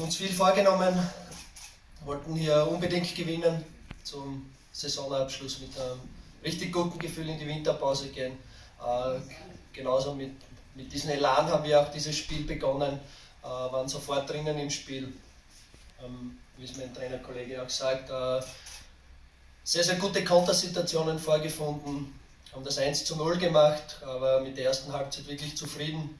haben uns viel vorgenommen, wollten hier unbedingt gewinnen zum Saisonabschluss mit einem richtig guten Gefühl in die Winterpause gehen. Äh, genauso mit, mit diesem Elan haben wir auch dieses Spiel begonnen, äh, waren sofort drinnen im Spiel. Ähm, wie es mein Trainerkollege auch sagt, äh, sehr, sehr gute Kontersituationen vorgefunden, haben das 1 zu 0 gemacht, aber mit der ersten Halbzeit wirklich zufrieden.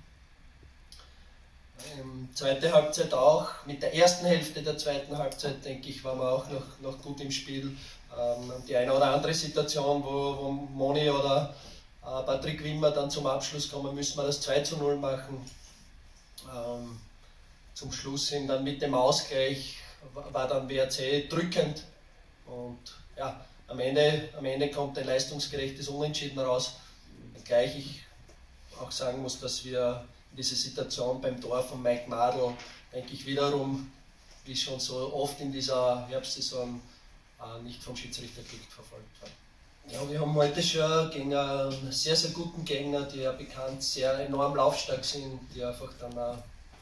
Ähm, zweite Halbzeit auch. Mit der ersten Hälfte der zweiten Halbzeit, denke ich, waren wir auch noch, noch gut im Spiel. Ähm, die eine oder andere Situation, wo, wo Moni oder äh, Patrick Wimmer dann zum Abschluss kommen, müssen wir das 2 zu 0 machen. Ähm, zum Schluss hin dann mit dem Ausgleich war dann WRC drückend und ja, am Ende, am Ende kommt ein leistungsgerechtes Unentschieden raus. Gleich ich auch sagen muss, dass wir diese Situation beim Tor von Mike Madl, denke ich wiederum, wie schon so oft in dieser Herbstsaison, äh, nicht vom Schiedsrichter glücklich verfolgt werden. Ja, wir haben heute schon gegen einen sehr, sehr guten Gegner, die ja bekannt sehr enorm laufstark sind, die einfach dann auch,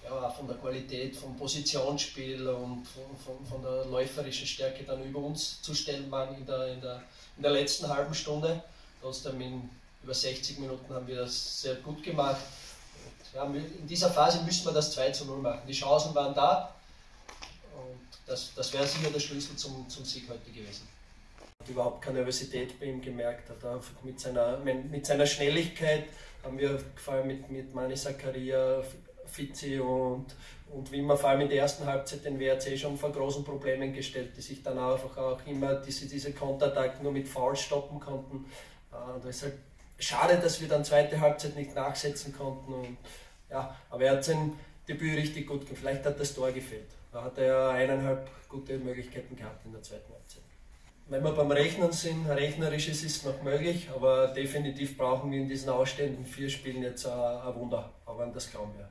ja, von der Qualität, vom Positionsspiel und von, von, von, der läuferischen Stärke dann über uns zu stellen waren in der, in der, in der letzten halben Stunde. Trotzdem in über 60 Minuten haben wir das sehr gut gemacht. Und, ja, in dieser Phase müssen wir das 2 zu 0 machen. Die Chancen waren da und das, das wäre sicher der Schlüssel zum, zum Sieg heute gewesen überhaupt keine Nervosität bei ihm gemerkt. Hat einfach mit seiner, mit seiner Schnelligkeit haben wir vor allem mit, mit Mani Zakaria, Fizzi und, und Wimmer vor allem in der ersten Halbzeit den WRC schon vor großen Problemen gestellt, die sich dann einfach auch immer diese, diese Konterattacken nur mit Foul stoppen konnten. Da ist halt schade, dass wir dann zweite Halbzeit nicht nachsetzen konnten. Und, ja, aber er hat sein Debüt richtig gut gemacht. Vielleicht hat das Tor gefehlt. Da hat er eineinhalb gute Möglichkeiten gehabt in der zweiten Halbzeit. Wenn wir beim Rechnen sind, rechnerisch ist es noch möglich, aber definitiv brauchen wir in diesen ausstehenden vier Spielen jetzt ein Wunder, aber an das glauben wir.